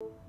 Wow.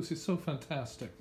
Is so fantastic.